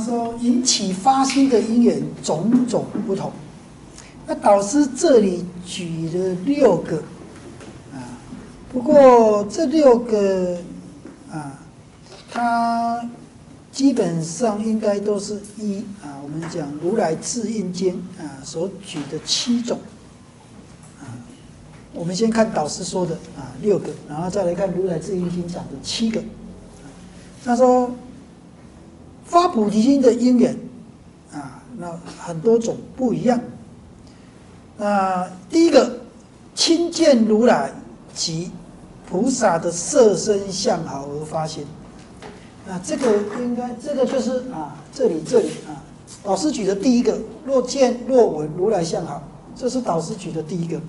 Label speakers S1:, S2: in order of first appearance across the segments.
S1: 说引起发心的因缘种种不同。那导师这里举了六个啊，不过这六个啊，他基本上应该都是一啊，我们讲如来智印经啊所举的七种啊。我们先看导师说的啊六个，然后再来看如来智印经讲的七个。他说发菩提心的因缘啊，那很多种不一样。那第一个，亲见如来及菩萨的色身相好而发心。啊，这个应该，这个就是啊，这里这里啊，导师举的第一个，若见若闻如来相好，这是导师举的第一个。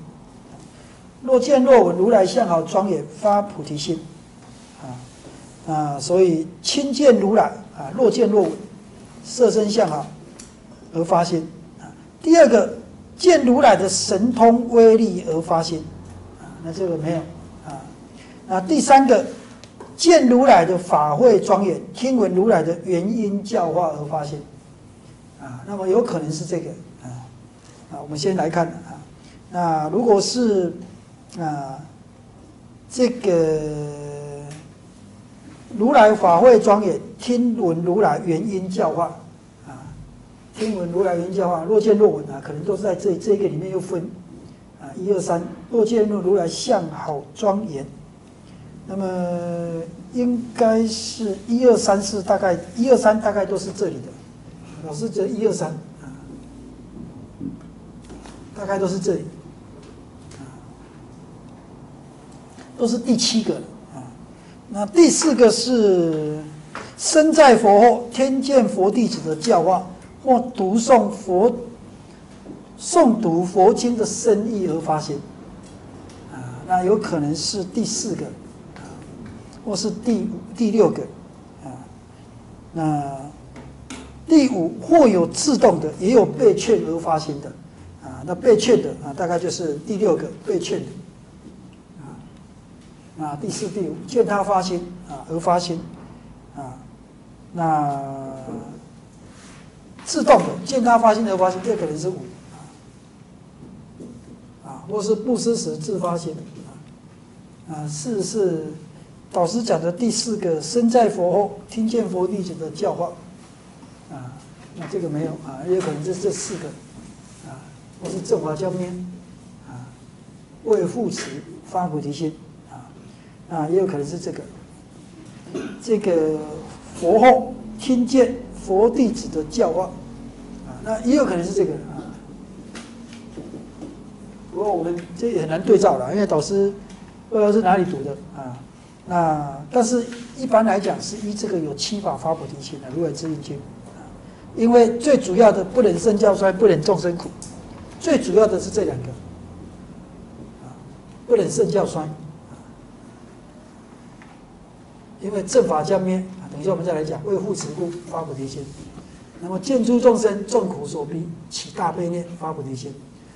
S1: 若见若闻如来相好庄严，发菩提心。啊啊，所以亲见如来啊，若见若闻，色身相好而发心。啊，第二个。见如来的神通威力而发心，啊，那这个没有，啊，那第三个，见如来的法会庄严，听闻如来的原因教化而发心，啊，那么有可能是这个，啊，啊，我们先来看，啊，那如果是，啊，这个如来法会庄严，听闻如来原因教化。啊听闻如来云教化，若见若闻啊，可能都是在这这个里面又分啊，一二三。若见若如来相好庄严，那么应该是一二三四，大概一二三大概都是这里的。老师觉得一二三啊，大概都是这里啊，都是第七个啊。那第四个是身在佛后，天见佛弟子的教化。或读诵佛诵读佛经的深意而发现，啊，那有可能是第四个，啊，或是第五第六个，啊，那第五或有自动的，也有被劝而发现的，啊，那被劝的啊，大概就是第六个被劝的，啊，第四、第五劝他发心啊而发心，啊，那。自动的见他发心而发心，这可能是五啊，啊，或是不施时自发心啊，啊，四是导师讲的第四个身在佛后听见佛弟子的教化啊，那这个没有啊，也有可能是这四个啊，或是正法教面啊，为护持发菩提心啊，也有可能是这个这个佛后听见。佛弟子的教化，啊，那也有可能是这个啊。不过我们这也很难对照了，因为导师不知道是哪里读的啊。那但是一般来讲是依这个有七法发菩提心的《如来智印经》啊，因为最主要的不能生教衰，不能众生苦，最主要的是这两个啊，不能胜教衰，因为正法将灭。等一下，我们再来讲为护持故发菩提心。那么见诸众生众苦所逼，起大悲念发菩提心。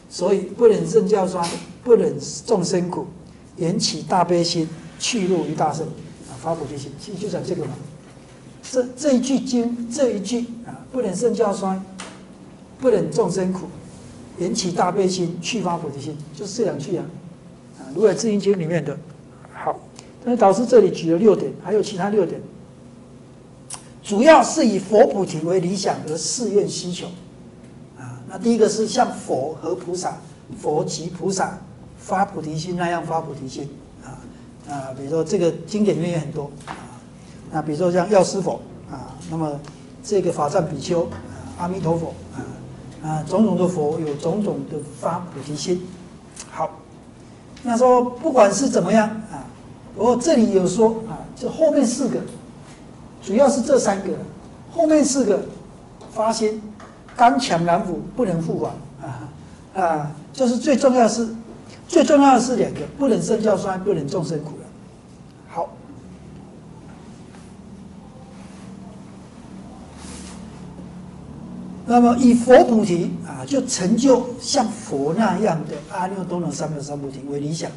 S1: 所以不忍圣教衰，不忍众生苦，缘起大悲心，去入于大圣啊，发菩提心。其实就讲这个嘛。这这一句经，这一句啊，不忍圣教衰，不忍众生苦，缘起大悲心，去发菩提心，就是这两句啊。啊，如来智音经里面的。那导师这里举了六点，还有其他六点。主要是以佛菩提为理想而誓愿希求，啊，那第一个是像佛和菩萨，佛及菩萨发菩提心那样发菩提心，啊啊，比如说这个经典里面很多，啊，那比如说像药师佛，啊，那么这个法藏比丘，阿弥陀佛，啊啊，种种的佛有种种的发菩提心，好，那说不管是怎么样啊，我这里有说啊，这后面四个。主要是这三个，后面四个发心刚强难腐，不能复返啊啊！就是最重要是，最重要的是两个，不能生教衰，不能众生苦了。好，那么以佛菩提啊，就成就像佛那样的阿耨多罗三藐三菩提为理想，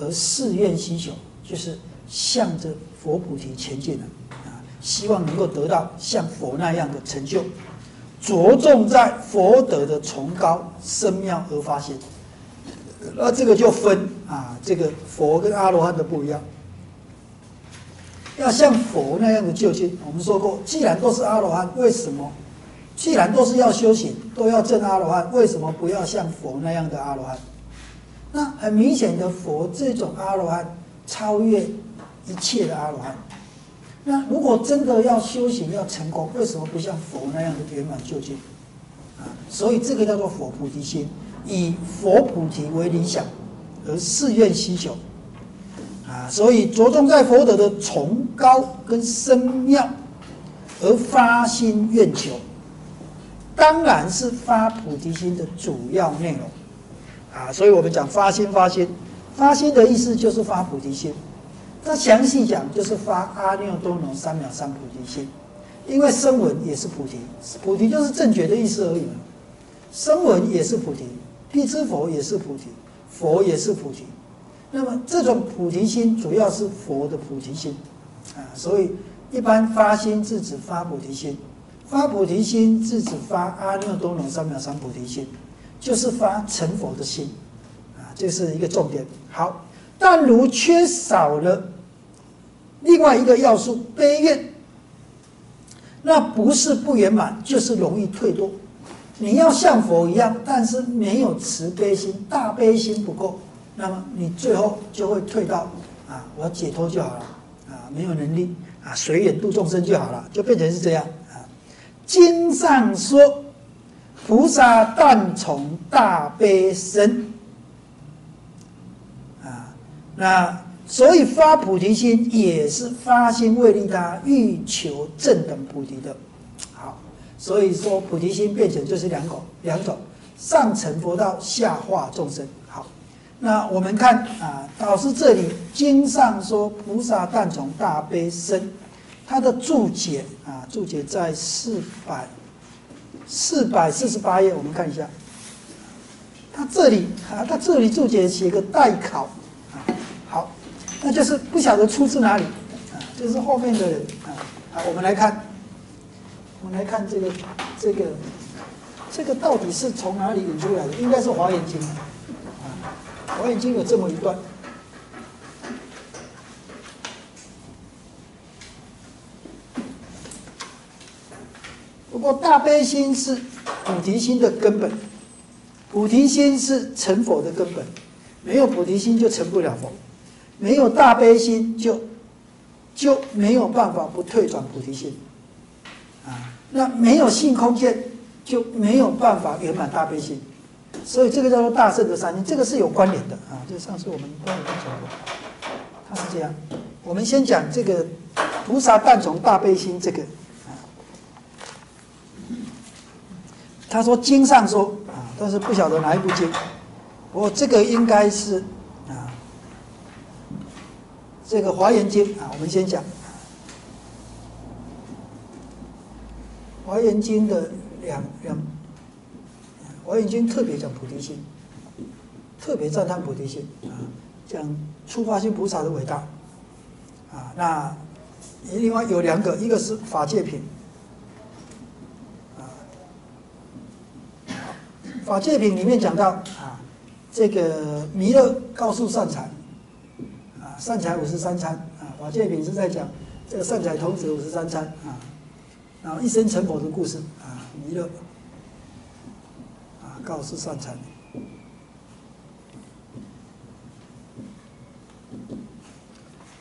S1: 而誓愿希求，就是向着佛菩提前进的啊。希望能够得到像佛那样的成就，着重在佛德的崇高、深妙而发现。那这个就分啊，这个佛跟阿罗汉的不一样。要像佛那样的究竟，我们说过，既然都是阿罗汉，为什么？既然都是要修行，都要证阿罗汉，为什么不要像佛那样的阿罗汉？那很明显的，佛这种阿罗汉超越一切的阿罗汉。那如果真的要修行要成功，为什么不像佛那样的圆满究竟？啊，所以这个叫做佛菩提心，以佛菩提为理想，而誓愿希求。啊，所以着重在佛德的崇高跟深妙，而发心愿求。当然是发菩提心的主要内容，啊，所以我们讲发心发心，发心的意思就是发菩提心。那详细讲就是发阿耨多罗三藐三菩提心，因为声闻也是菩提，菩提就是正觉的意思而已嘛。声闻也是菩提，辟支佛也是菩提，佛也是菩提。那么这种菩提心主要是佛的菩提心，啊，所以一般发心是指发菩提心。发菩提心是指发阿耨多罗三藐三菩提心，就是发成佛的心，这是一个重点。好，但如缺少了另外一个要素悲愿，那不是不圆满，就是容易退堕。你要像佛一样，但是没有慈悲心、大悲心不够，那么你最后就会退到啊，我解脱就好了，啊，没有能力啊，随缘度众生就好了，就变成是这样啊。经上说，菩萨但从大悲生那所以发菩提心也是发心为利他，欲求正等菩提的。好，所以说菩提心变成就是两种，两种上成佛道，下化众生。好，那我们看啊，导师这里经上说，菩萨但从大悲生。他的注解啊，注解在四百四百四十八页，我们看一下。他这里啊，他这里注解写个代考，那就是不晓得出自哪里啊，就是后面的人啊。好，我们来看，我们来看这个这个这个到底是从哪里引出来的？应该是《华严经》啊，《华严经》有这么一段。不过大悲心是菩提心的根本，菩提心是成佛的根本，没有菩提心就成不了佛，没有大悲心就就没有办法不退转菩提心，啊，那没有性空间就没有办法圆满大悲心，所以这个叫做大圣的三心，这个是有关联的啊，就上次我们刚才讲过，它是这样，我们先讲这个菩萨但从大悲心这个啊。他说经上说啊，但是不晓得哪一部经。我这个应该是，这个华严经啊，我们先讲华严经的两两，华严经特别讲菩提心，特别赞叹菩提心啊，讲初发心菩萨的伟大啊。那另外有两个，一个是法界品。法界品里面讲到啊，这个弥勒告诉善财善财五十三参啊，法界品是在讲这个善财童子五十三参啊，然后一生成佛的故事啊，弥勒啊告诉善财，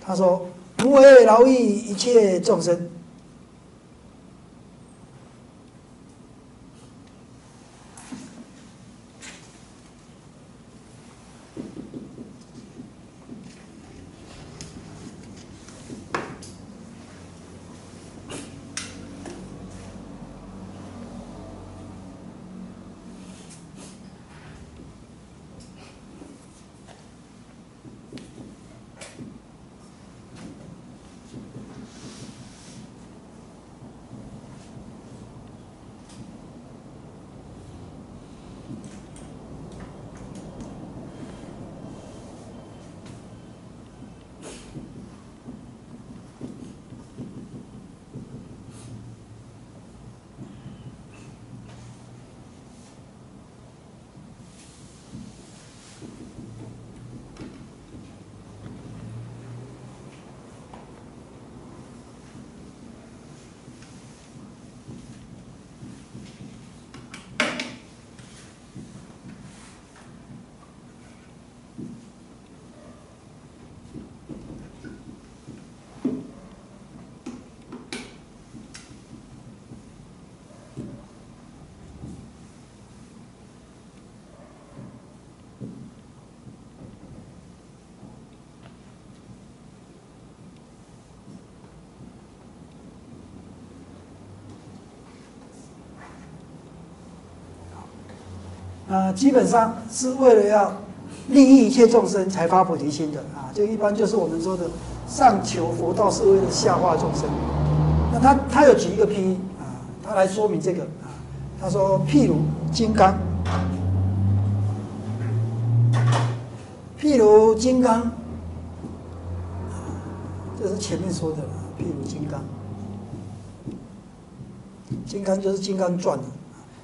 S1: 他说无为劳役一切众生。啊基本上是为了要利益一切众生才发菩提心的。啊，就一般就是我们说的上求佛道是为了下化众生。那他他有举一个譬喻？啊，他来说明这个。啊，他说譬如金刚，譬如金刚，这是前面说的了，譬如金刚。金刚就是《金刚传》的，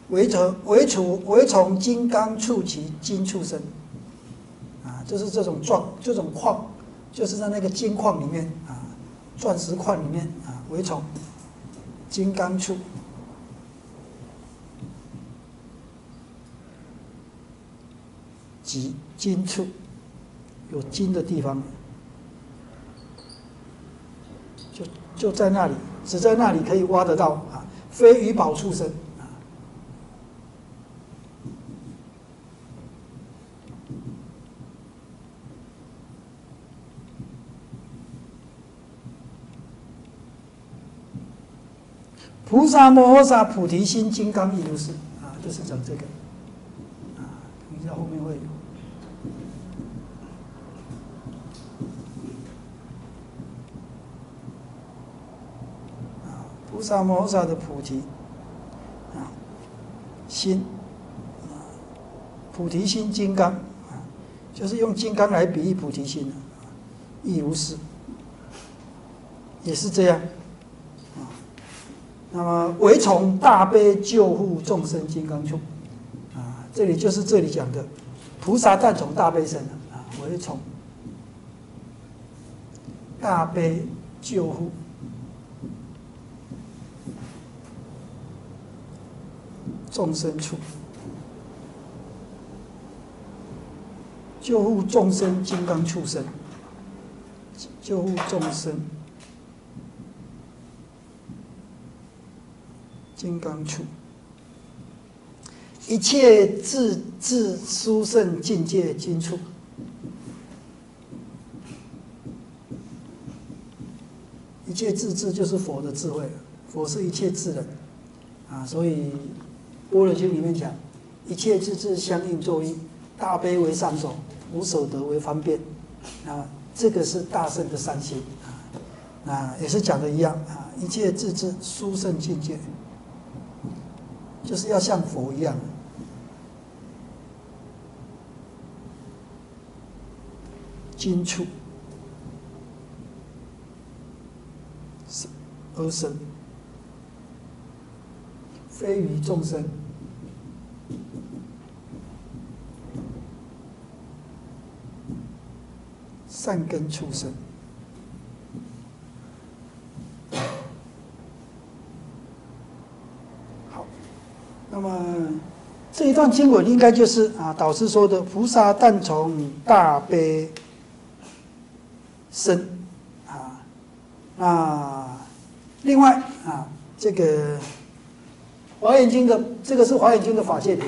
S1: 唯从唯从唯从金刚触其金畜生，就是这种状，这种矿，就是在那个金矿里面啊，钻石矿里面啊，唯从金刚触，即金处，有金的地方，就就在那里，只在那里可以挖得到啊。非鱼宝畜生啊！菩萨摩诃萨菩提心金刚亦如是。啊，就是讲这个。啊，等一下后面会有。菩萨摩诃萨的菩提。啊心。啊，菩提心金刚。啊，就是用金刚来比喻菩提心的，亦如是，也是这样。那么唯从大悲救护众生金刚处啊，这里就是这里讲的菩萨但从大悲生啊，唯从大悲救护。众生处，救护众生金刚畜生，救护众生金刚处，一切自自殊胜境界金处，一切自智就是佛的智慧，佛是一切智人啊，所以。般若经里面讲，一切自智相应作因，大悲为上首，无所得为方便，啊，这个是大圣的三心。啊，啊，也是讲的一样。啊，一切自智殊胜境界，就是要像佛一样，精处而生。非于众生，善根畜生。那么这一段经文应该就是啊，导师说的菩萨但从大悲生啊。那另外啊，这个。华严经的这个是华严经的法界品，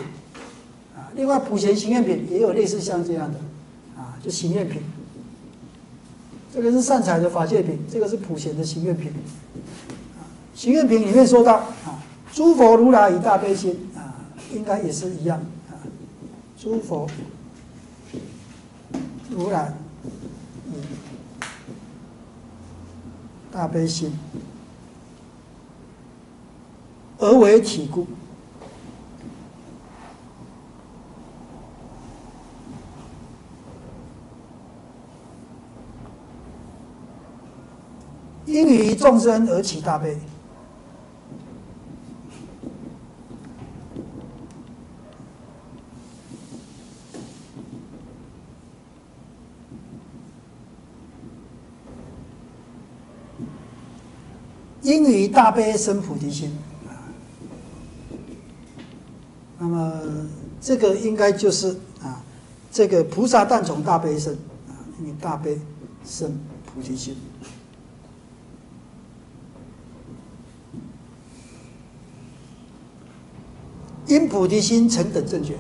S1: 啊，另外普贤行愿品也有类似像这样的，啊，就行愿品。这个是善财的法界品，这个是普贤的行愿品。行愿品里面说到，啊，诸佛如来以大悲心，啊，应该也是一样，啊，诸佛如来以大悲心。而为体故，因于众生而起大悲，因于大悲生菩提心啊。那么这个应该就是啊，这个菩萨但从大悲生啊，因为大悲生菩提心，因菩提心成等正觉。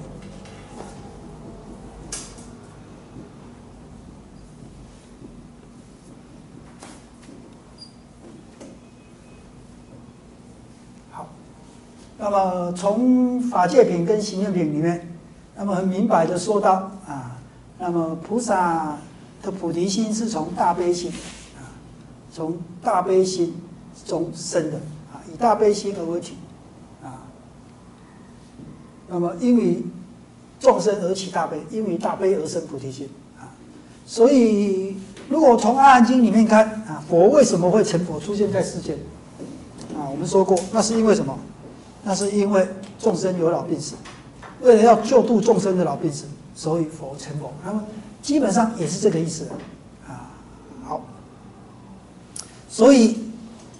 S1: 那么从法界品跟行愿品里面，那么很明白的说到啊，那么菩萨的菩提心是从大悲心啊，从大悲心中生的啊，以大悲心而为体啊。那么因为众生而起大悲，因为大悲而生菩提心啊。所以如果从《阿含经》里面看啊，佛为什么会成佛出现在世间啊？我们说过，那是因为什么？那是因为众生有老病死。为了要救度众生的老病死，所以佛成佛。那么基本上也是这个意思啊。好，所以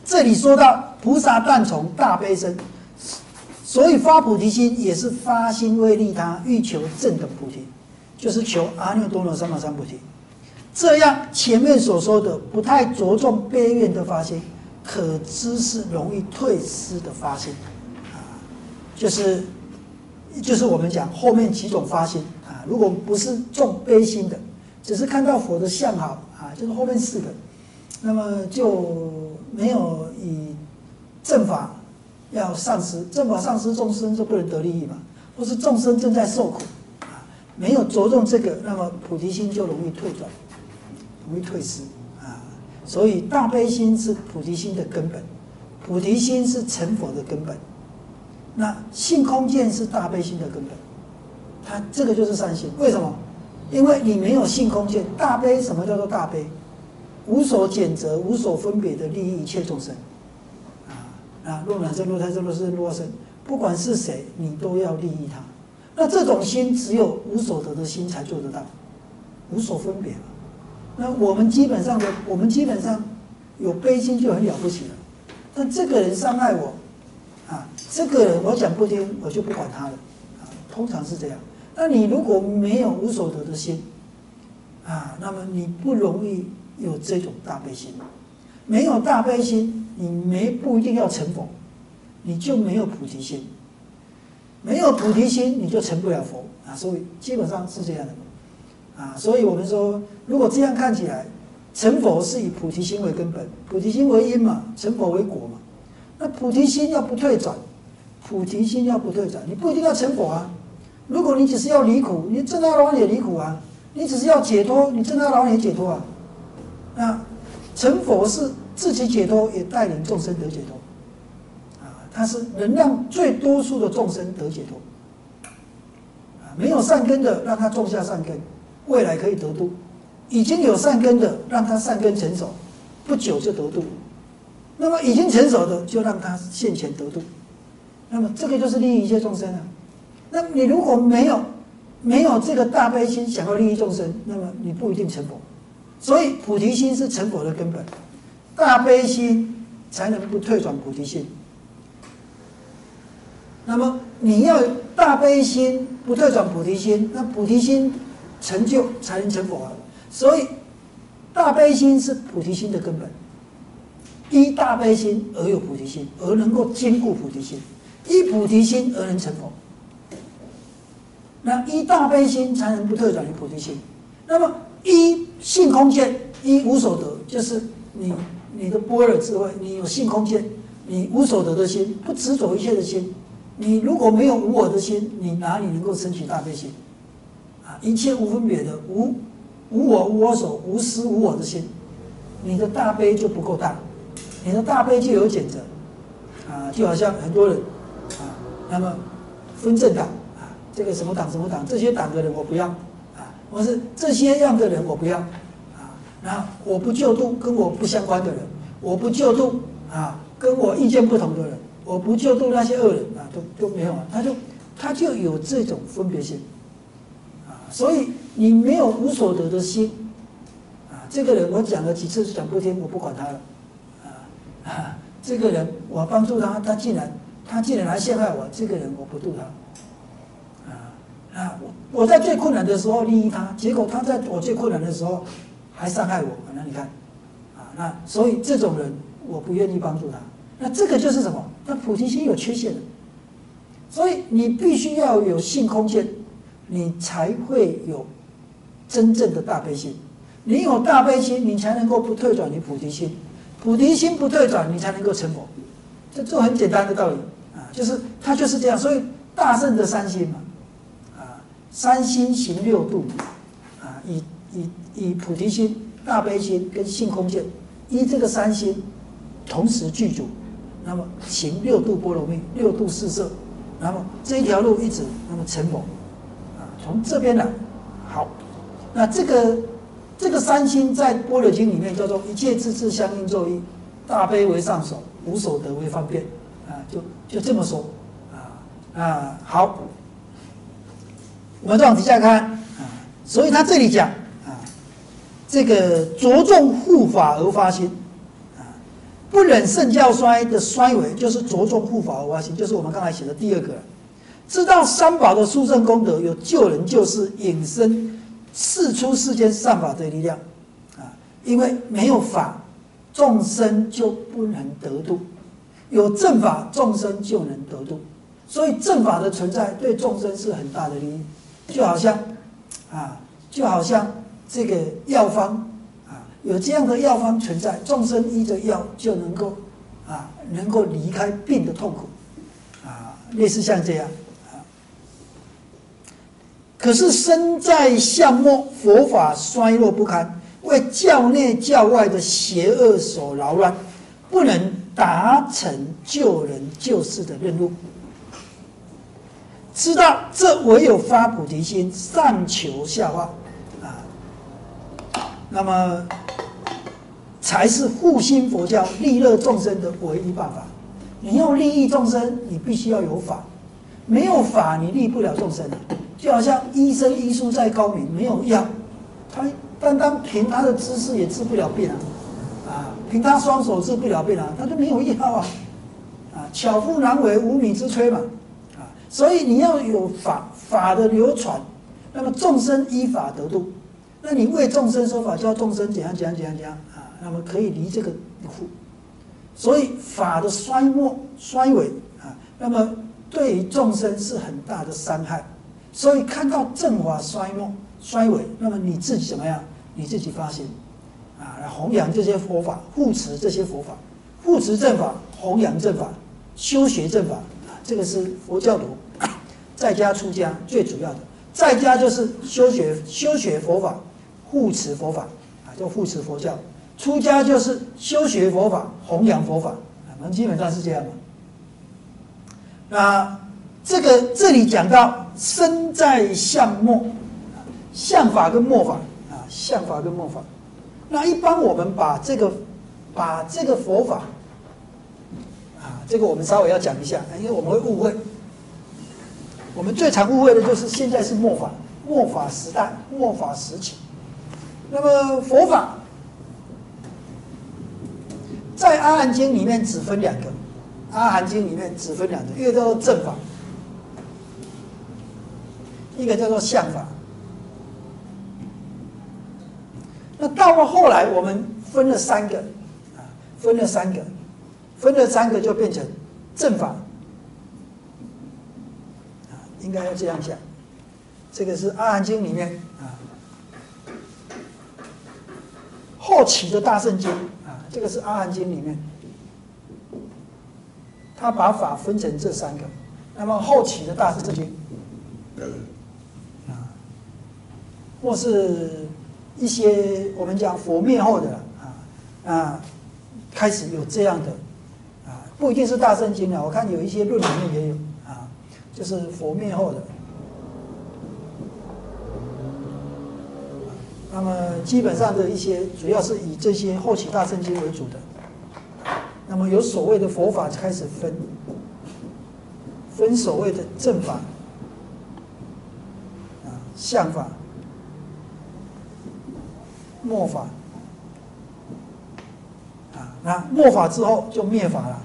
S1: 这里说到菩萨但从大悲生，所以发菩提心也是发心为利他，欲求正等菩提，就是求阿耨多罗三藐三菩提。这样前面所说的不太着重悲愿的发心，可知是容易退失的发心，就是。就是我们讲后面几种发心啊，如果不是重悲心的，只是看到佛的相好啊，就是后面四个，那么就没有以正法要丧失，正法丧失众生就不能得利益嘛，或是众生正在受苦啊，没有着重这个，那么菩提心就容易退转，容易退失啊，所以大悲心是菩提心的根本，菩提心是成佛的根本。那性空见是大悲心的根本，它这个就是善心。为什么？因为你没有性空见，大悲什么叫做大悲？无所拣择、无所分别的利益一切众生，啊啊！若男生、若胎生、若是若生，不管是谁，你都要利益他。那这种心只有无所得的心才做得到，无所分别那我们基本上的，我们基本上有悲心就很了不起了。但这个人伤害我。这个我讲不听，我就不管他了。啊，通常是这样。那你如果没有无所得的心，啊，那么你不容易有这种大悲心。没有大悲心，你没不一定要成佛，你就没有菩提心。没有菩提心，你就成不了佛啊。所以基本上是这样的。啊，所以我们说，如果这样看起来，成佛是以菩提心为根本，菩提心为因嘛，成佛为果嘛。那菩提心要不退转，菩提心要不退转，你不一定要成佛啊。如果你只是要离苦，你正大老也离苦啊；你只是要解脱，你正大老也解脱啊。那成佛是自己解脱，也带领众生得解脱啊。他是能让最多数的众生得解脱啊。没有善根的，让他种下善根，未来可以得度；已经有善根的，让他善根成熟，不久就得度。那么已经成熟的，就让他现前得度。那么这个就是利益一切众生啊。那你如果没有没有这个大悲心，想要利益众生，那么你不一定成佛。所以菩提心是成佛的根本，大悲心才能不退转菩提心。那么你要大悲心不退转菩提心，那菩提心成就才能成佛啊。所以大悲心是菩提心的根本。依大悲心而有菩提心，而能够兼顾菩提心；依菩提心而能成佛。那依大悲心才能不退转于菩提心。那么依性空见，依无所得，就是你你的般若智慧，你有性空见，你无所得的心，不执着一切的心。你如果没有无我的心，你哪里能够升起大悲心？啊，一切无分别的无无我无我所无私无我的心，你的大悲就不够大。你的大悲就有减折，啊，就好像很多人，那么分政党，啊，这个什么党什么党，这些党的人我不要，啊，我是这些样的人我不要，啊，然后我不救度跟我不相关的人，我不救度啊跟我意见不同的人，我不救度那些恶人啊，都都没有，他就他就有这种分别心，啊，所以你没有无所得的心，啊，这个人我讲了几次讲不听，我不管他了。啊，这个人我帮助他，他竟然他竟然来陷害我，这个人我不渡他。啊啊，我我在最困难的时候利益他，结果他在我最困难的时候还伤害我，那你看，啊，那所以这种人我不愿意帮助他。那这个就是什么？他菩提心有缺陷的，所以你必须要有性空间，你才会有真正的大悲心。你有大悲心，你才能够不退转于菩提心。菩提心不退转，你才能够成佛。这这很简单的道理啊，就是它就是这样。所以大圣的三心嘛，啊，三心行六度，啊，以以以菩提心、大悲心跟性空见，依这个三心同时具足，那么行六度波罗蜜、六度四摄，那么这一条路一直那么成佛，啊，从这边来，好，那这个这个三心在般若经里面叫做一切智智相应作意，大悲为上首，无所得为方便，就这么说，啊啊好。我们再往底下看啊，所以他这里讲啊，这个着重护法而发心啊，不忍圣教衰的衰微，就是着重护法而发心，就是我们刚才写的第二个，知道三宝的殊胜功德有救人救世、隐身、世出世间善法的力量啊，因为没有法，众生就不能得度；有正法，众生就能得度。所以正法的存在对众生是很大的利益。就好像，啊，就好像这个药方，啊，有这样的药方存在，众生依着药就能够，啊，能够离开病的痛苦，啊，类似像这样，啊。可是身在相末，佛法衰落不堪，为教内教外的邪恶所扰乱，不能达成救人救世的任务。知道这唯有发菩提心，上求下化，啊，那么才是护心佛教、利乐众生的唯一办法。你要利益众生，你必须要有法，没有法你利不了众生。就好像医生医术再高明，没有药，他单单凭他的知识也治不了病，啊，凭他双手治不了病啊，他就没有药啊，啊，巧妇难为无米之炊嘛。啊所以你要有法法的流传，那么众生依法得度，那你为众生说法，教众生怎样怎样怎样怎样啊？那么可以离这个苦。所以法的衰末衰尾啊，那么对于众生是很大的伤害。所以看到正法衰末衰尾，那么你自己怎么样？你自己发心，弘扬这些佛法，护持这些佛法，护持正法，弘扬正法，修学正法。这个是佛教徒 在家出家最主要的，在家就是修学修学佛法，护持佛法啊，叫护持佛教；出家就是修学佛法，弘扬佛法啊，我们基本上是这样的。那这个这里讲到身在相末，相法跟末法啊，相法跟末法。那一般我们把这个把这个佛法。啊这个我们稍微要讲一下，因为我们会误会。我们最常误会的就是现在是末法，末法时代，末法时期。那么佛法在《阿含经》里面只分两个，《阿含经》里面只分两个，一个叫做正法，一个叫做相法。那到了后来，我们分了三个，啊，分了三个。分了三个就变成正法啊，应该要这样讲。这个是《阿含经》里面啊，后期的大圣经啊，这个是《阿含经》里面，他把法分成这三个。那么后期的大圣经啊，或是一些我们讲佛灭后的啊啊，开始有这样的啊。不一定是大圣经啊，我看有一些论里面也有啊，就是佛灭后的。那么基本上的一些，主要是以这些后期大圣经为主的。那么有所谓的佛法开始分，分所谓的正法啊、相法、末法。啊，那末法之后就灭法了。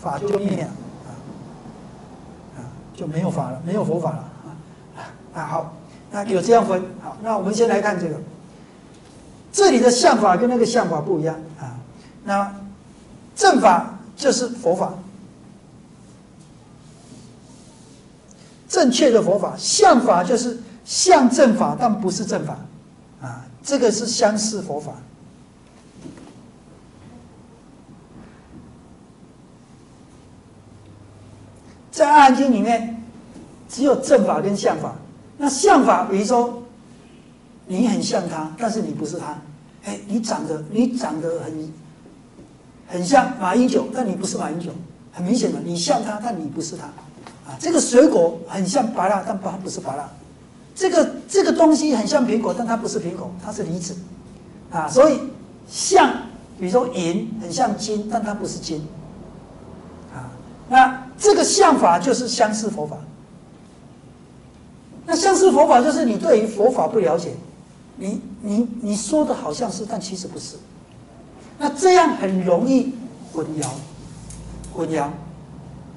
S1: 法就灭。了，啊，啊，就没有法了，没有佛法了，啊，啊，好，那有这样分，好，那我们先来看这个，这里的相法跟那个相法不一样。啊，那正法就是佛法，正确的佛法，相法就是相正法，但不是正法，啊，这个是相似佛法。在《阿含经》里面，只有正法跟相法，那相法，比如说你很像他，但是你不是他。哎，你长得你长得很很像马英九，但你不是马英九，很明显的，你像他，但你不是他。啊，这个水果很像芭拉，但它不是芭拉。这个这个东西很像苹果，但它不是苹果，它是梨子。啊，所以像，比如说银很像金，但它不是金。啊，那这个相法就是相似佛法。那相似佛法就是你对于佛法不了解。你你你说的好像是，但其实不是。那这样很容易混淆，混淆，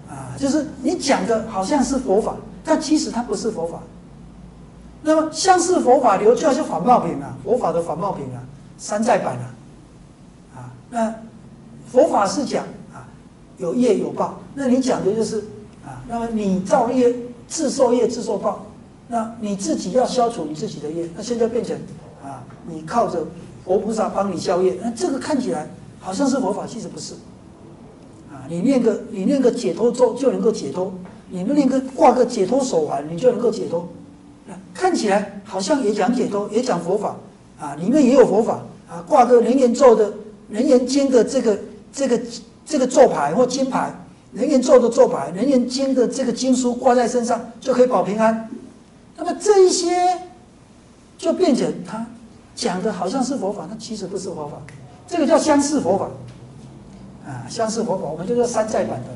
S1: 啊，就是你讲的好像是佛法，但其实它不是佛法。那么相似佛法流就好像仿冒品啊，佛法的仿冒品啊，山寨版啊，啊，那佛法是讲啊有业有报，那你讲的就是啊，那么你造业自受业自受报。那你自己要消除你自己的业，那现在变成啊，你靠着佛菩萨帮你消业，那这个看起来好像是佛法，其实不是。啊，你念个你念个解脱咒就能够解脱，你念个挂个解脱手环你就能够解脱，看起来好像也讲解脱，也讲佛法，啊，里面也有佛法，啊，挂个人言咒的人言经的这个这个这个咒牌或金牌，人言咒的咒牌，人言经的这个经书挂在身上就可以保平安。那么这一些就变成他讲的好像是佛法，那其实不是佛法，这个叫相似佛法啊，相似佛法，我们就叫山寨版的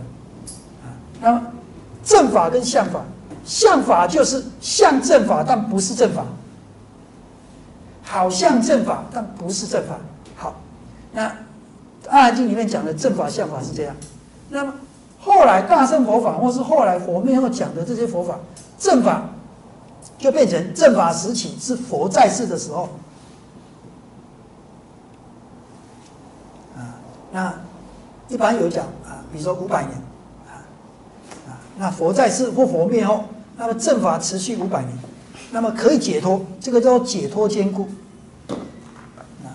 S1: 啊。那么正法跟相法，相法就是像正法，但不是正法，好像正法，但不是正法。好，那《阿含经》里面讲的正法、相法是这样。那么后来大乘佛法，或是后来佛灭后讲的这些佛法，正法。就变成正法时期是佛在世的时候，啊，那一般有讲啊，比如说五百年，啊啊，那佛在世或佛灭后，那么正法持续五百年，那么可以解脱，这个叫解脱坚固，啊，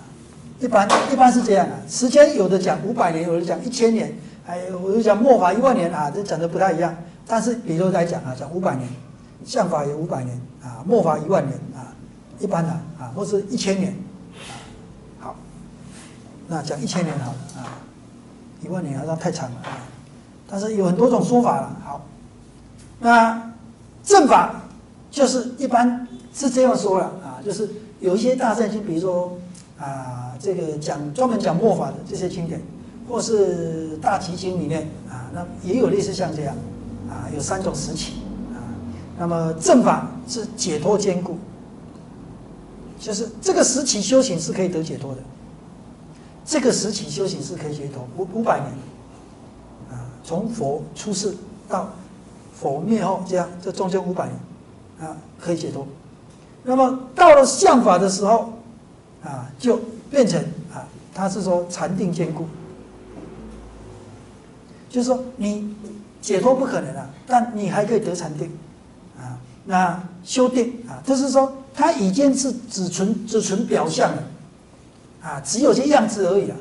S1: 一般一般是这样的，时间有的讲五百年，有的讲一千年，还有我就讲末法一万年啊，这讲的不太一样，但是比如来讲啊，讲五百年，相法有五百年。啊，末法一万年啊，一般的啊，或是一千年啊，好，那讲一千年好啊，一万年好像太长了啊，但是有很多种说法了。好，那正法就是一般是这样说了啊，就是有一些大圣经，比如说啊，这个讲专门讲末法的这些经典，或是大集经里面啊，那也有类似像这样啊，有三种时期啊。那么正法是解脱坚固，就是这个时期修行是可以得解脱的。这个时期修行是可以解脱五五百年，啊，从佛出世到佛灭后，这样这中间五百年，啊，可以解脱。那么到了相法的时候，啊，就变成啊，他是说禅定坚固，就是说你解脱不可能了，但你还可以得禅定啊。那修定啊，就是说它已经是只存只存表象了，啊，只有些样子而已了，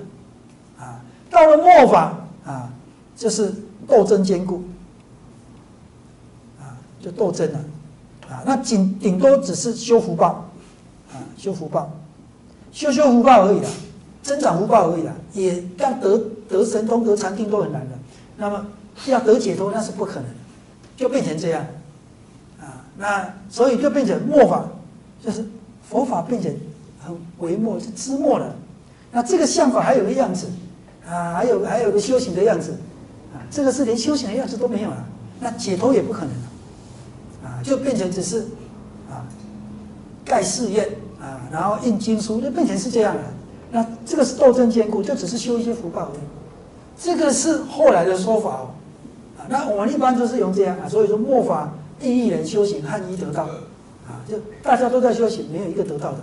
S1: 啊，到了末法啊，就是斗争坚固，就斗争了，啊，那顶顶多只是修福报，啊，修福报，修修福报而已了，增长福报而已了，也要得得神通得禅定都很难的，那么要得解脱那是不可能，就变成这样。啊那所以就变成末法，就是佛法变成很微末，是知末了。那这个相法还有个样子啊，还有还有个修行的样子啊，这个是连修行的样子都没有了，那解脱也不可能了，就变成只是啊盖寺院啊，然后印经书，就变成是这样了。那这个是斗争坚固，就只是修一些福报而已。这个是后来的说法哦啊，那我们一般都是用这样啊，所以说末法。第一人修行，汉一得道，啊，就大家都在修行，没有一个得到的。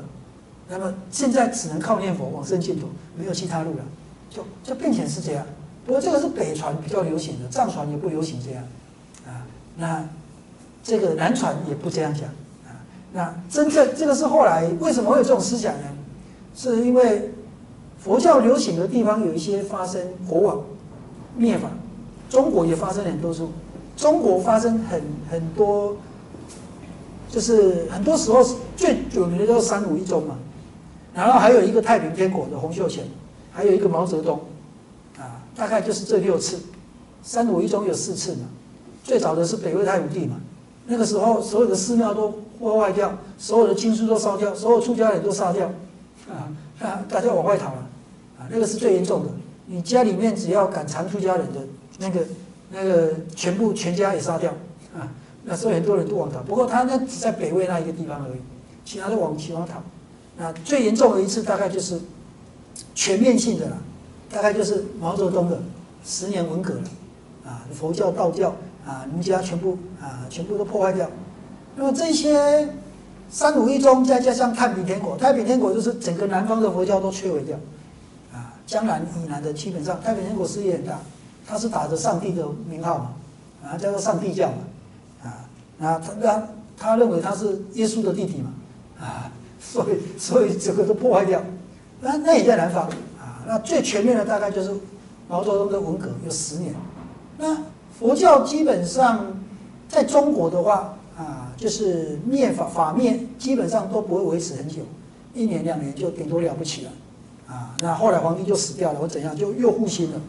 S1: 那么现在只能靠念佛往生净土，没有其他路了，就就变成是这样。不过这个是北传比较流行的，藏传也不流行这样，啊，那这个南传也不这样讲，啊，那真正这个是后来为什么会有这种思想呢？是因为佛教流行的地方有一些发生国王灭法，中国也发生很多处。中国发生很很多就是很多时候最有名的就是三武一宗嘛，然后还有一个太平天国的洪秀全，还有一个毛泽东，啊，大概就是这六次，三武一宗有四次嘛，最早的是北魏太武帝嘛，那个时候所有的寺庙都破坏掉，所有的经书都烧掉，所有出家人都杀掉，啊，啊，大家往外逃了，啊，那个是最严重的，你家里面只要敢藏出家人的那个那个全部全家也杀掉，啊。那所以很多人都往逃，不过他那只在北魏那一个地方而已，其他都往其他逃。那最严重的一次大概就是全面性的了，大概就是毛泽东的十年文革了，啊，佛教、道教啊、儒家全部啊全部都破坏掉。那么这些三五一宗再加上太平天国，太平天国就是整个南方的佛教都摧毁掉，啊，江南以南的基本上太平天国势力很大，他是打着上帝的名号嘛，啊，叫做上帝教嘛。啊，那他他他认为他是耶稣的弟弟嘛，啊，所以所以这个都破坏掉，那那也在南方啊，那最全面的大概就是毛泽东的文革有十年，那佛教基本上在中国的话啊，就是灭法法灭基本上都不会维持很久，一年两年就顶多了不起了，啊，那后来皇帝就死掉了或怎样就又复兴了，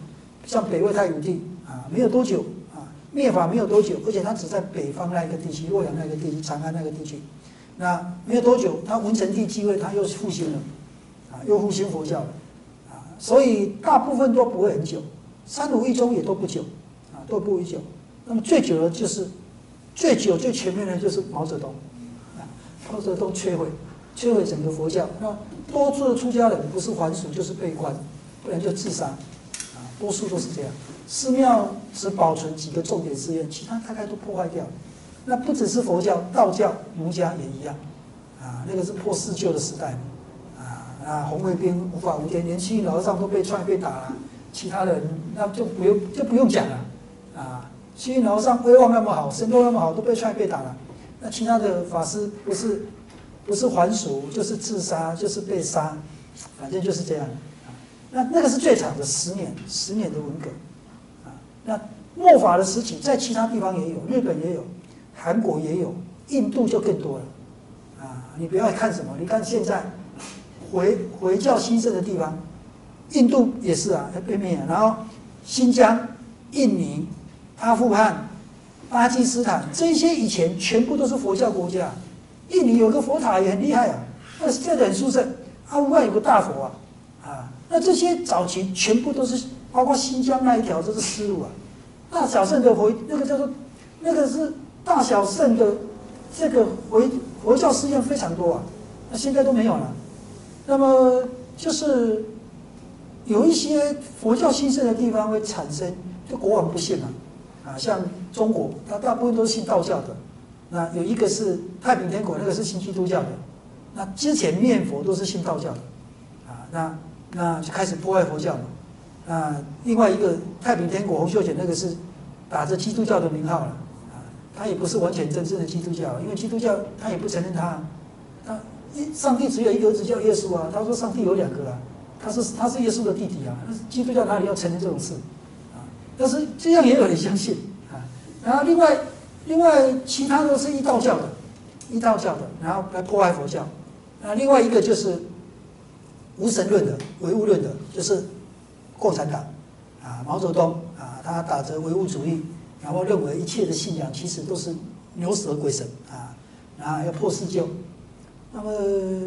S1: 像北魏太武帝啊，没有多久啊。灭法没有多久，而且他只在北方那一个地区，洛阳那个地区，长安那个地区。那没有多久，他文成帝继位，他又复兴了，啊，又复兴佛教了，啊，所以大部分都不会很久，三武一宗也都不久，都不为久。那么最久的就是，最久最全面的就是毛泽东，啊，毛泽东摧毁，摧毁整个佛教。那多数的出家人不是还俗就是被关，不然就自杀，啊，多数都是这样。寺庙只保存几个重点寺院，其他大概都破坏掉。那不只是佛教，道教、儒家也一样。啊，那个是破四旧的时代。啊啊，红卫兵无法无天，连七云老和尚都被踹被打了，其他人那就不用就不用讲了。啊，新云老和尚威望那么好，神通那么好，都被踹被打了。那其他的法师不是不是还俗，就是自杀，就是被杀，反正就是这样。那那个是最长的十年，十年的文革啊。那末法的时期，在其他地方也有，日本也有，韩国也有，印度就更多了。啊，你不要看什么，你看现在回回教兴盛的地方，印度也是啊，在对面。然后新疆、印尼、阿富汗、巴基斯坦这些以前全部都是佛教国家。印尼有个佛塔也很厉害啊，那现在很殊胜。阿富汗有个大佛啊，啊，那这些早期全部都是。包括新疆那一条，这是丝路啊。大小圣的回那个叫做，那个是大小圣的这个回佛教寺院非常多啊。那现在都没有了。那么就是有一些佛教兴盛的地方会产生，就国王不信了啊。像中国，它大部分都是信道教的。那有一个是太平天国，那个是信基督教的。那之前念佛都是信道教的啊。那那就开始破坏佛教了。啊，另外一个太平天国洪秀全那个是打着基督教的名号了，啊，他也不是完全真正的基督教，因为基督教他也不承认他，他一上帝只有一个儿子叫耶稣啊，他说上帝有两个啊，他是他是耶稣的弟弟啊，那基督教哪里要承认这种事啊？但是这样也有人相信，然后另外另外其他都是一道教的，一道教的，然后来破坏佛教，啊，另外一个就是无神论的唯物论的，就是。共产党，啊，毛泽东啊，他打着唯物主义，然后认为一切的信仰其实都是牛蛇鬼神啊，然后要破四旧。那么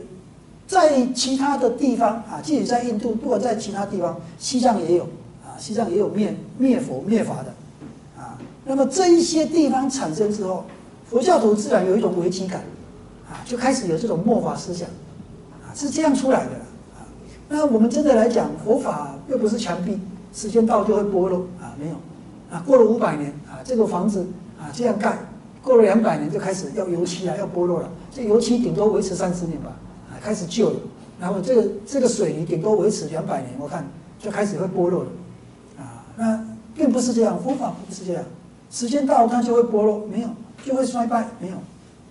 S1: 在其他的地方啊，即使在印度，不管在其他地方，西藏也有啊，西藏也有灭灭佛灭法的。那么这一些地方产生之后，佛教徒自然有一种危机感啊，就开始有这种末法思想啊，是这样出来的。啊那我们真的来讲，佛法又不是墙壁，时间到就会剥落啊，没有啊，过了五百年啊，这个房子啊这样盖，过了两百年就开始要油漆了，要剥落了。这油漆顶多维持三十年吧，啊，开始旧了。然后这个这个水泥顶多维持两百年，我看就开始会剥落了，啊，那并不是这样，佛法不是这样，时间到它就会剥落，没有就会衰败，没有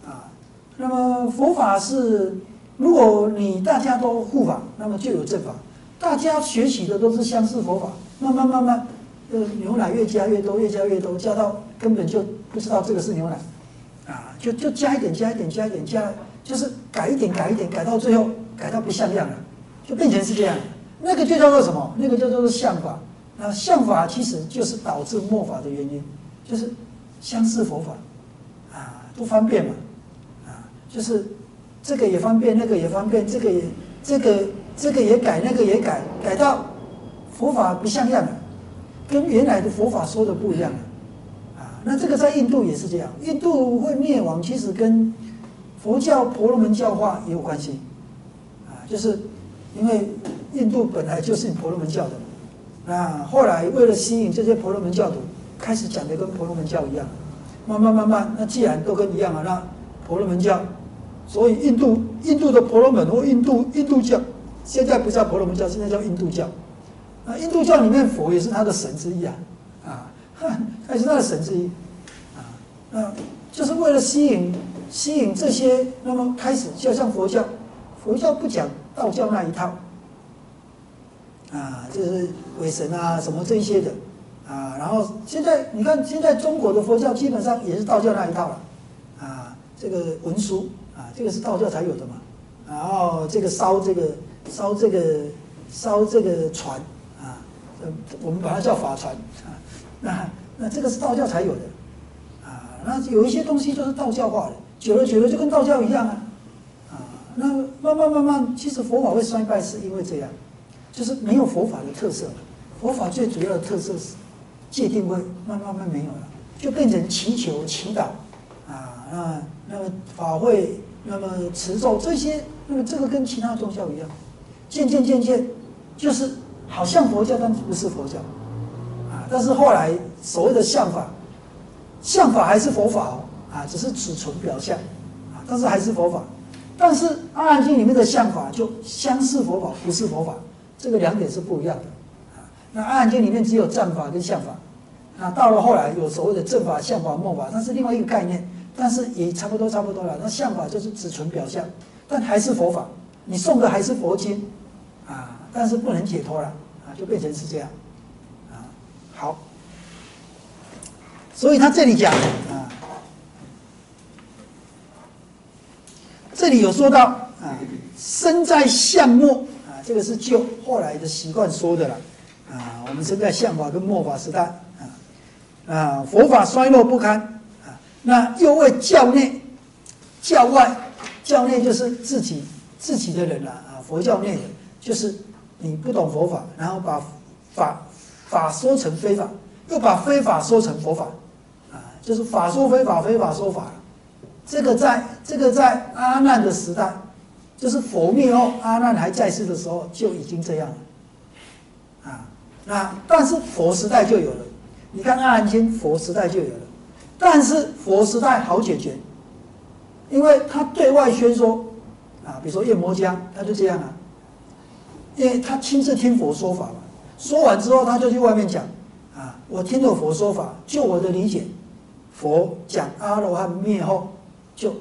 S1: 啊。那么佛法是。如果你大家都护法，那么就有正法。大家学习的都是相似佛法，慢慢慢慢，呃，牛奶越加越多，越加越多，加到根本就不知道这个是牛奶，啊，就就加一点加一点加一点加，就是改一点改一点改到最后改到不像样了，就变成是这样。那个就叫做什么？那个叫做相法。那相法其实就是导致末法的原因，就是相似佛法啊，不方便嘛啊，就是这个也方便，那个也方便，这个也这个这个也改，那个也改，改到佛法不像样了，跟原来的佛法说的不一样了。啊那这个在印度也是这样，印度会灭亡，其实跟佛教婆罗门教化也有关系，啊，就是因为印度本来就是婆罗门教的，那后来为了吸引这些婆罗门教徒，开始讲的跟婆罗门教一样，慢慢慢慢，那既然都跟一样啊，那婆罗门教，所以印度印度的婆罗门或印度印度教，现在不叫婆罗门教，现在叫印度教，那印度教里面佛也是他的神之一啊。还是他的神之一，啊，那就是为了吸引吸引这些，那么开始就像佛教，佛教不讲道教那一套，啊，就是鬼神啊什么这一些的，啊，然后现在你看现在中国的佛教基本上也是道教那一套了，啊，这个文书啊，这个是道教才有的嘛，然后这个烧这个烧这个烧这个船啊，我们把它叫法船啊。那那这个是道教才有的，啊，那有一些东西就是道教化的，久了久了就跟道教一样啊，啊，那慢慢慢慢，其实佛法会衰败是因为这样，就是没有佛法的特色。佛法最主要的特色是界定会慢慢慢没有了，就变成祈求祈祷，啊，那那么法会，那么持咒这些，那么这个跟其他宗教一样，渐渐渐渐就是好像佛教，但是不是佛教。啊但是后来所谓的相法，相法还是佛法哦，啊，只是只存表象，啊，但是还是佛法。但是《阿含经》里面的相法就相似佛法，不是佛法，这个两点是不一样的。啊，那《阿含经》里面只有正法跟相法，那到了后来有所谓的正法、相法、末法，那是另外一个概念，但是也差不多差不多了。那相法就是只存表象，但还是佛法，你送的还是佛经，啊，但是不能解脱了，啊，就变成是这样。啊好，所以他这里讲啊，这里有说到啊，身在相末啊，这个是就后来的习惯说的了啊。我们身在相法跟末法时代啊，佛法衰落不堪啊，那又为教内、教外，教内就是自己自己的人了啊，佛教内的，就是你不懂佛法，然后把法。法说成非法，又把非法说成佛法，啊，就是法说非法，非法说法这个在这个在阿难的时代，就是佛灭后，阿难还在世的时候就已经这样了，啊，那但是佛时代就有了。你看《阿含经》，佛时代就有了，但是佛时代好解决，因为他对外宣说，啊，比如说夜摩迦，他就这样啊，因为他亲自听佛说法嘛。说完之后，他就去外面讲，啊，我听了佛说法，就我的理解，佛讲阿罗汉灭后，就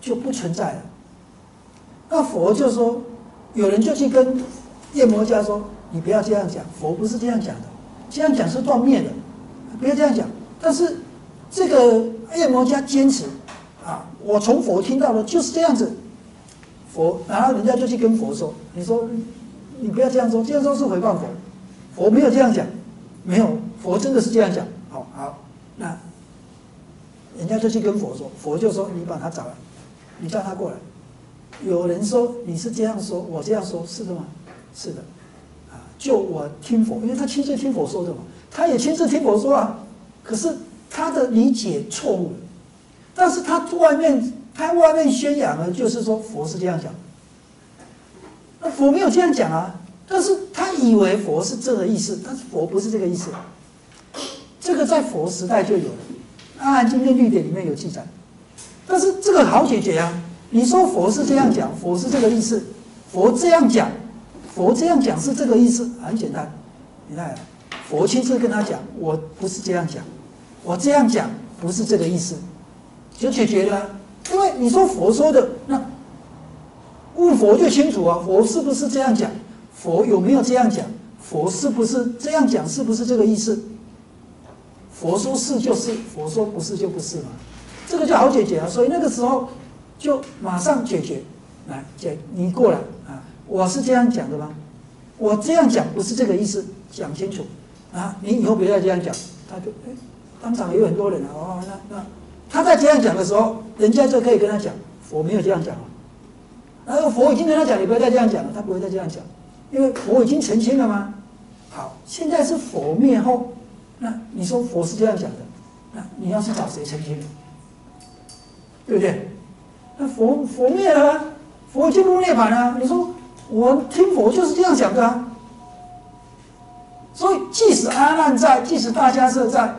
S1: 就不存在了。那佛就说，有人就去跟夜魔家说，你不要这样讲，佛不是这样讲的，这样讲是断灭的，不要这样讲。但是这个夜魔家坚持，啊，我从佛听到的就是这样子，佛，然后人家就去跟佛说，你说。你不要这样说，这样说是诽谤佛。佛没有这样讲，没有，佛真的是这样讲。好好，那人家就去跟佛说，佛就说你把他找来，你叫他过来。有人说你是这样说，我这样说，是的吗？是的。就我听佛，因为他亲自听佛说的嘛，他也亲自听佛说啊。可是他的理解错误了，但是他外面他外面宣扬的就是说佛是这样讲。那佛没有这样讲啊，但是他以为佛是这个意思，但是佛不是这个意思。这个在佛时代就有了，《阿含经》跟《律典》里面有记载。但是这个好解决啊，你说佛是这样讲，佛是这个意思，佛这样讲，佛这样讲是这个意思，很简单。你看，佛亲自跟他讲，我不是这样讲，我这样讲不是这个意思，就解决了。因为你说佛说的那。悟佛就清楚啊，佛是不是这样讲？佛有没有这样讲？佛是不是这样讲？是不是这个意思？佛说是就是，佛说不是就不是嘛。这个就好解决啊。所以那个时候就马上解决，来解你过来，我是这样讲的吗？我这样讲不是这个意思，讲清楚啊，你以后不要这样讲。他就哎，当场有很多人啊，哦，那那他在这样讲的时候，人家就可以跟他讲，我没有这样讲啊。然后佛已经跟他讲，你不要再这样讲了，他不会再这样讲，因为佛已经澄清了吗？好，现在是佛灭后，那你说佛是这样讲的，那你要去找谁澄清？对不对？那佛佛灭了，佛进入涅槃了，你说我听佛就是这样讲的啊。所以即使阿难在，即使大家是在，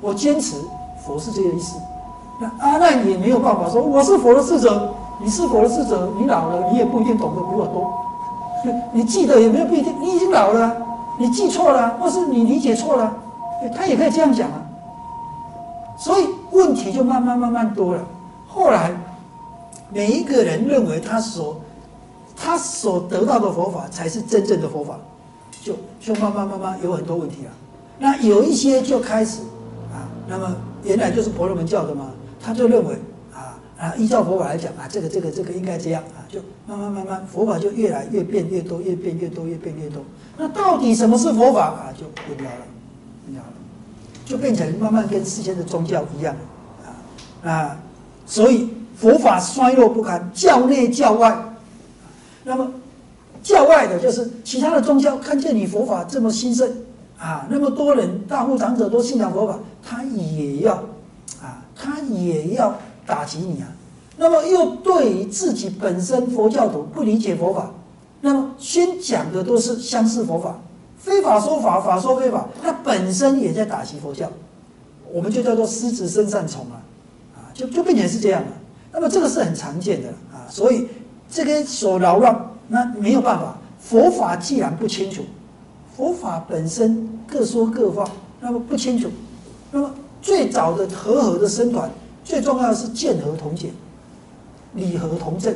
S1: 我坚持佛是这个意思，那阿难也没有办法说我是佛的智者。你是佛的智者，你老了，你也不一定懂得比我多。你记得也没有不一定，你已经老了，你记错了，或是你理解错了，他也可以这样讲啊。所以问题就慢慢慢慢多了。后来每一个人认为他所他所得到的佛法才是真正的佛法，就就慢慢慢慢有很多问题了。那有一些就开始啊，那么原来就是婆罗门教的嘛，他就认为。啊，啊依照佛法来讲啊，这个这个这个应该这样啊，就慢慢慢慢，佛法就越来越变越多，越变越多，越变越多。那到底什么是佛法啊？就混淆了，混淆了，就变成慢慢跟世间的宗教一样啊啊！所以佛法衰落不堪，教内教外。那么教外的就是其他的宗教看见你佛法这么兴盛啊，那么多人大户长者都信仰佛法，他也要啊，他也要。打击你啊！那么又对于自己本身佛教徒不理解佛法，那么先讲的都是相似佛法，非法说法，法说非法，它本身也在打击佛教，我们就叫做狮子身上虫啊，啊，就就变成是这样了。那么这个是很常见的啊，所以这个所扰乱，那没有办法。佛法既然不清楚，佛法本身各说各话，那么不清楚，那么最早的和合的僧团。最重要的是见合同解，理合同证。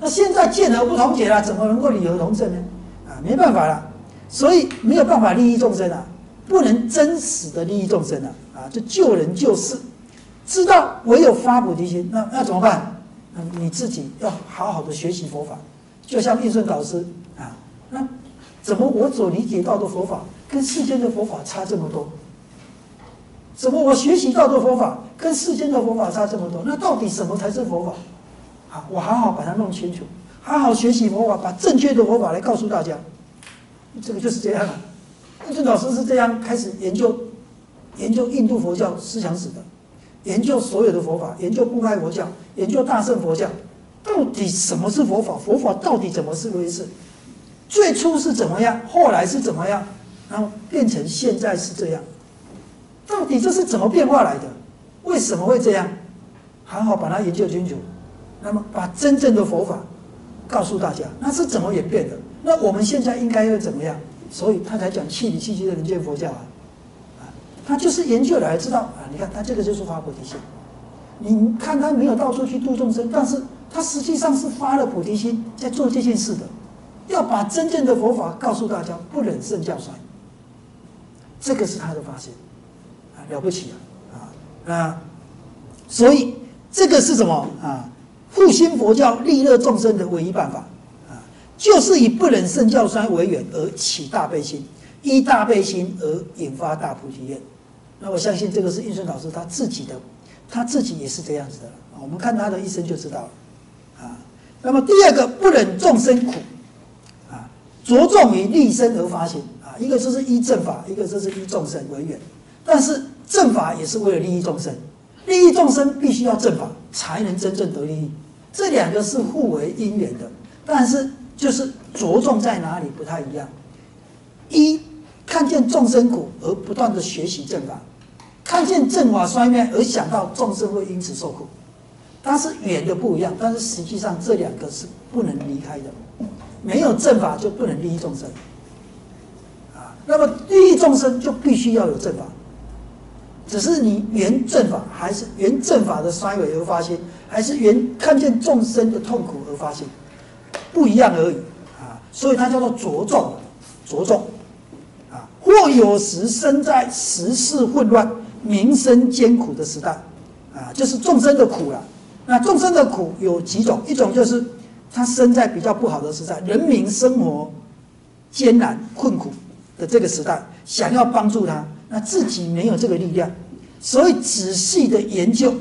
S1: 那现在见合不同解了，怎么能够理合同证呢？啊，没办法了，所以没有办法利益众生啊，不能真实的利益众生啊，啊，就救人救世，知道唯有发菩提心，那那怎么办？你自己要好好的学习佛法，就像印顺导师啊，那怎么我所理解到的佛法跟世间的佛法差这么多？怎么我学习到的佛法跟世间的佛法差这么多？那到底什么才是佛法？啊，我好好把它弄清楚，好好学习佛法，把正确的佛法来告诉大家。这个就是这样啊。印顺老师是这样开始研究研究印度佛教思想史的，研究所有的佛法，研究布开佛教，研究大乘佛教，到底什么是佛法？佛法到底怎么是回事？最初是怎么样？后来是怎么样？然后变成现在是这样。到底这是怎么变化来的？为什么会这样？好好把它研究清楚。那么把真正的佛法告诉大家，那是怎么演变的？那我们现在应该要怎么样？所以他才讲气里气息的人间佛教，啊，他就是研究来知道啊。你看他这个就是发菩提心，你看他没有到处去度众生，但是他实际上是发了菩提心在做这件事的，要把真正的佛法告诉大家，不忍圣教衰，这个是他的发现。了不起啊！啊，那所以这个是什么啊？复兴佛教、利乐众生的唯一办法啊，就是以不忍圣教衰为远而起大悲心，依大悲心而引发大菩提愿。那我相信这个是印顺老师他自己的，他自己也是这样子的我们看他的一生就知道了啊。那么第二个，不忍众生苦啊，着重于利身而发心啊，一个就是依正法，一个就是依众生为远，但是。正法也是为了利益众生，利益众生必须要正法才能真正得利益，这两个是互为因缘的，但是就是着重在哪里不太一样。一看见众生苦而不断的学习正法，看见正法衰灭而想到众生会因此受苦，它是远的不一样，但是实际上这两个是不能离开的，没有正法就不能利益众生，啊，那么利益众生就必须要有正法。只是你原正法，还是原正法的衰微而发现，还是原看见众生的痛苦而发现，不一样而已啊！所以它叫做着重，着重！或有时身在时事混乱，民生艰苦的时代，啊，就是众生的苦了。那众生的苦有几种？一种就是他生在比较不好的时代，人民生活艰难困苦的这个时代，想要帮助他，那自己没有这个力量，所以仔细的研究，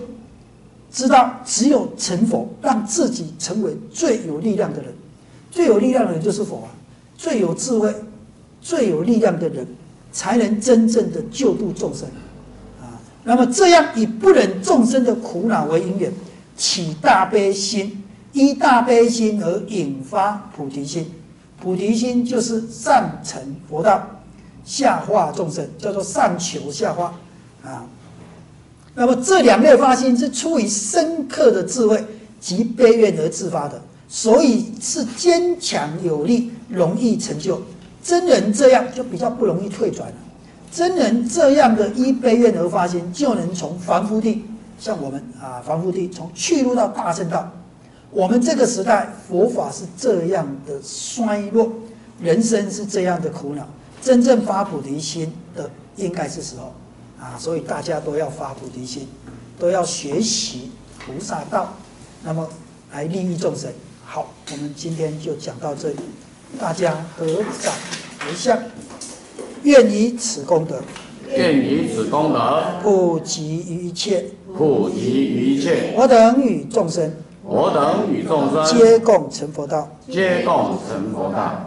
S1: 知道只有成佛，让自己成为最有力量的人。最有力量的人就是佛啊，最有智慧、最有力量的人，才能真正的救度众生啊。那么这样以不忍众生的苦恼为因缘。起大悲心，依大悲心而引发菩提心，菩提心就是上成佛道，下化众生，叫做上求下化啊。那么这两类发心是出于深刻的智慧及悲愿而自发的，所以是坚强有力，容易成就。真人这样就比较不容易退转了。真人这样的依悲愿而发心，就能从凡夫地。像我们啊，凡夫地从去入到大圣道，我们这个时代佛法是这样的衰落，人生是这样的苦恼，真正发菩提心的应该是时候啊，所以大家都要发菩提心，都要学习菩萨道，那么来利益众生。好，我们今天就讲到这里，大家合掌为相，愿以此功德，
S2: 愿以此功德。
S1: 普及于一切。
S2: 普及于一切，
S1: 我等与众生，
S2: 我等与众生，
S1: 皆共成佛道，
S2: 皆共成佛道。